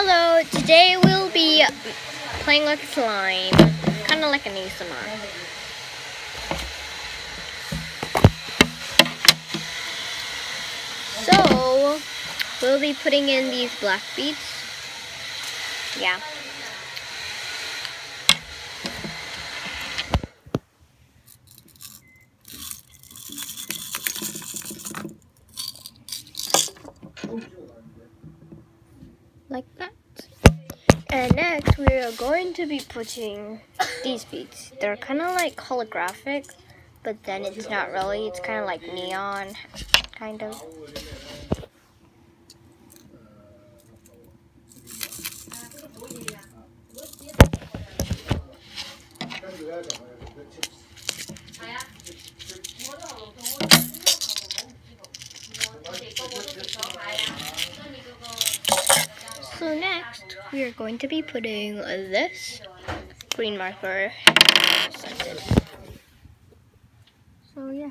Hello, today we'll be playing with slime, kind of like an ASMR. So, we'll be putting in these black beads. Yeah. like that. And next we are going to be putting these beads. They're kind of like holographic, but then it's not really. It's kind of like neon, kind of. So next, we are going to be putting this green marker. So yeah.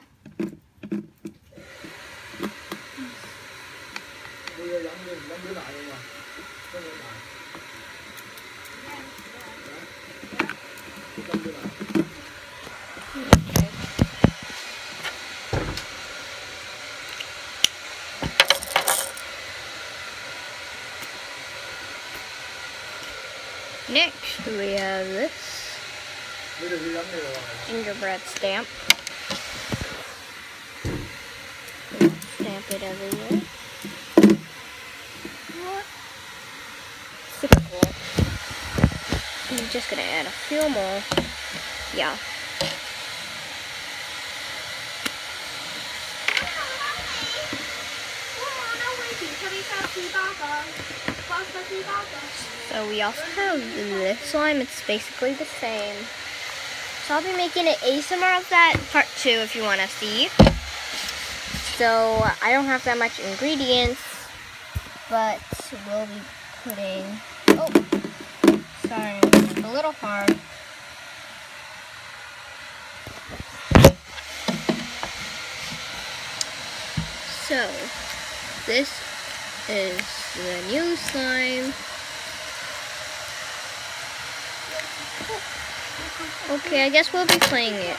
Next, we have this gingerbread stamp. Stamp it everywhere. Super cool. I'm just gonna add a few more. Yeah. So we also have this slime. It's basically the same. So I'll be making an ASMR of that part two if you want to see. So I don't have that much ingredients, but we'll be putting, oh, sorry, a little hard. So, this is the new slime. Okay, I guess we'll be playing it.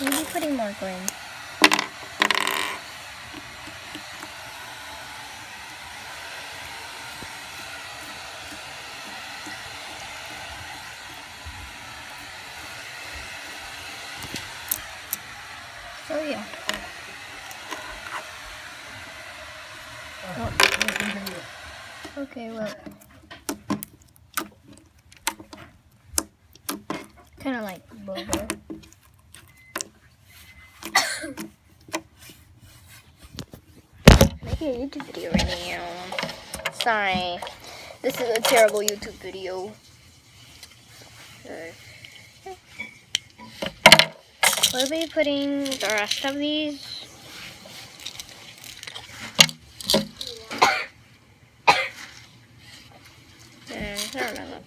We'll be putting more green. So yeah. Oh. Okay, well. Kind of like boba. Making a YouTube video right now. Sorry. This is a terrible YouTube video. We'll be putting the rest of these. There, I don't know.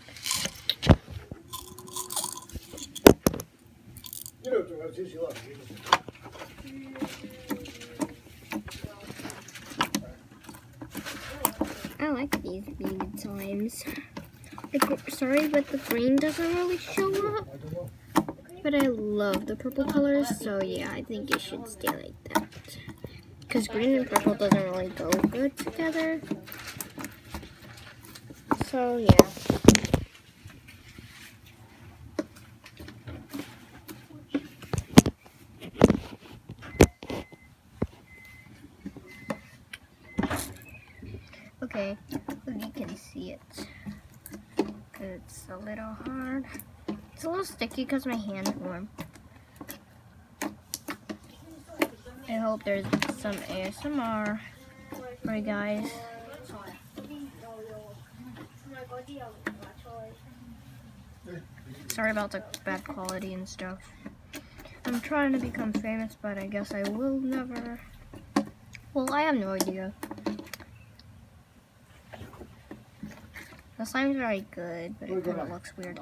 I like these beaded times. The sorry, but the green doesn't really show up. But I love the purple colors, so yeah, I think it should stay like that. Because green and purple doesn't really go good together. So yeah. Okay, you can see it. It's a little hard. It's a little sticky because my hand's warm. I hope there's some ASMR for you guys. Sorry about the bad quality and stuff. I'm trying to become famous, but I guess I will never. Well, I have no idea. The slime's very good, but it kind of looks weird.